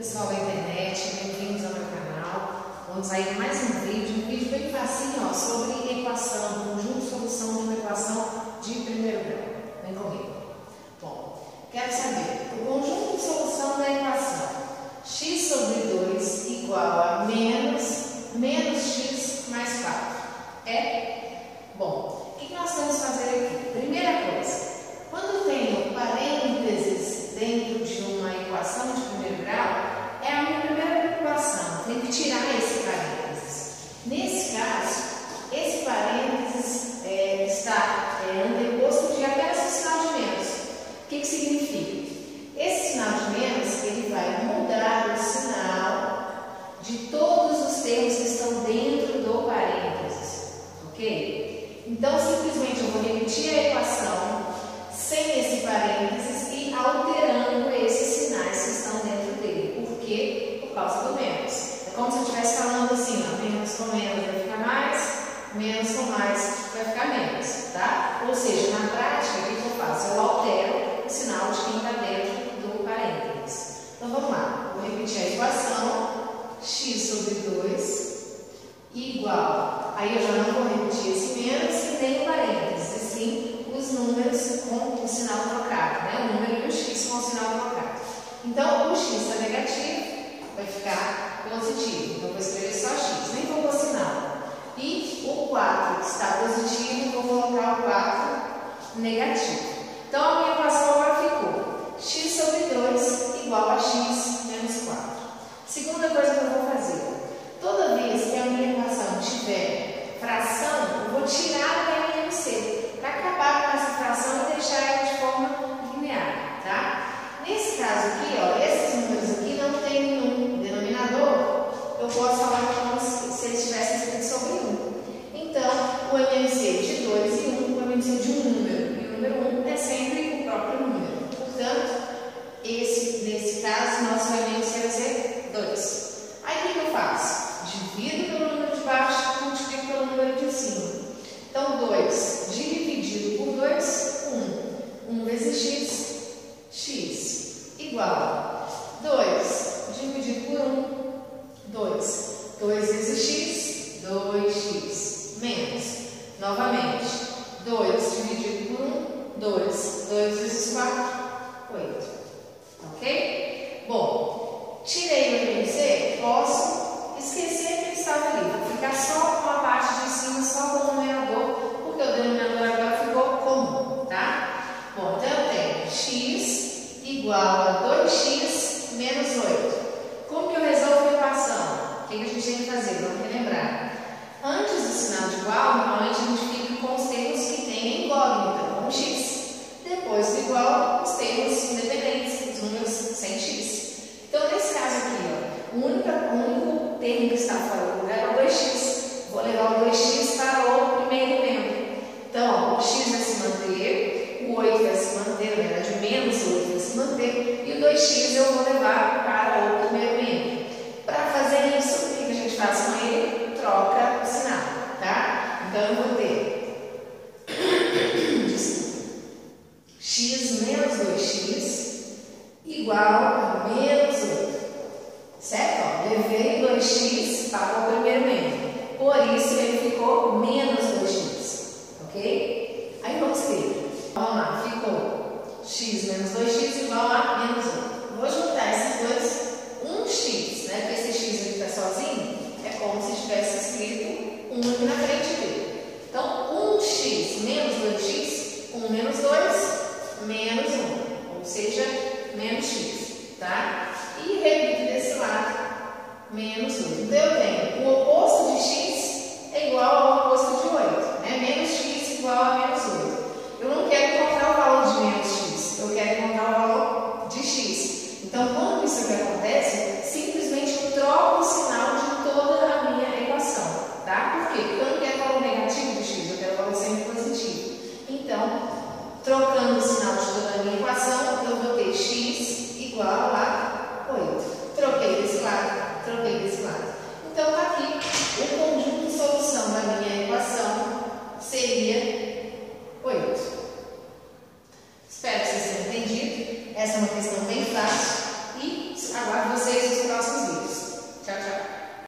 Pessoal da internet, bem-vindos ao meu canal. Vamos sair mais um vídeo, um vídeo bem facinho, ó, sobre equação, conjunto solução de uma equação de primeiro grau. Vem comigo. Bom, quero saber o conjunto de solução da equação x sobre 2 igual a menos, menos x mais 4. É? Bom, o que nós temos que fazer aqui? Primeira coisa, quando tenho parênteses dentro de uma equação de primeiro grau, é a minha primeira preocupação. Tenho que tirar esse parênteses. Nesse caso, esse parênteses é, está é, anteposto de apenas o sinal de menos. O que, que significa? Esse sinal de menos ele vai mudar o sinal de todos os termos que estão dentro do parênteses. Ok? Então, simplesmente eu vou repetir a equação sem esse parênteses e alterando esses sinais que estão dentro dele. Por quê? Por causa do menos. É como se eu estivesse falando assim, ó, menos com menos vai ficar mais, menos com mais vai ficar menos, tá? Ou seja, na prática, o que eu faço? Eu altero sinal de quem está dentro do parênteses. Então, vamos lá. Vou repetir a equação. x sobre 2 igual. Aí eu já não vou repetir esse menos e nem o parênteses, sim os números com o sinal trocado, né? O número e o x com o sinal trocado. Então, o x está negativo, vai ficar positivo. Então, vou escrever só x, nem vou pôr sinal. E o 4 está positivo, vou colocar o 4 negativo. Então, a minha equação agora ficou x sobre 2 igual a x menos 4. Segunda coisa que eu vou fazer, toda vez que a minha equação tiver fração, eu vou tirar o MMC para acabar com essa fração e deixar ela de forma linear, tá? Nesse caso aqui, ó, esses números aqui não tem nenhum denominador, eu posso falar como se eles tivessem escrito sobre 1. Então, o MMC de 2 e 1, o MMC de um número, e o número 1 é sempre o próprio número. Portanto, esse, nesse caso, nosso MMC vai ser 2. Aí o que, que eu faço? Divido pelo número de baixo, multiplico pelo número de cima. Então, 2 dividido por 2, 1. 1 vezes x, x, igual. 2 dividido por 1, 2. 2 vezes x, 2x, menos. Novamente, 2 dividido por 1, 2. 2 vezes 4, 8. Ok? Bom, tirei o MMC, posso esquecer que ele estava ali. Vou ficar só com a parte de cima, só com o numerador, porque o denominador agora ficou comum, tá? Bom, então eu tenho x igual a 2x menos 8. Como que eu resolvo a equação? O que, que a gente tem que fazer? Vamos relembrar. Antes do sinal de igual, normalmente a gente fica com os termos que têm incógnita, como x. Depois do igual, os termos independentes, os números sem x. Então, nesse caso aqui, ó, o único, o único termo que está fora do lugar é o 2x. Vou levar o 2x para o primeiro membro. Então, o x vai se manter, o 8 vai se manter, na verdade, o menos 8 vai se manter, e o 2x eu vou levar para o primeiro membro. Para fazer isso, o que a gente faz com ele? Troca o sinal, tá? Então, eu vou ter x menos 2x igual a menos 8. Levei 2x para o primeiro membro. Por isso ele ficou menos 2x. Ok? Aí vamos escrever. Vamos lá, ficou x menos 2x igual a menos 8. Vou juntar esses dois, 1x, né? Porque esse x aqui está sozinho, é como se tivesse escrito 1 aqui na frente dele. Então, 1x menos 2x, 1 menos 2, menos 1. Ou seja, menos x, tá? E repito desse lado, menos 8. Então, eu tenho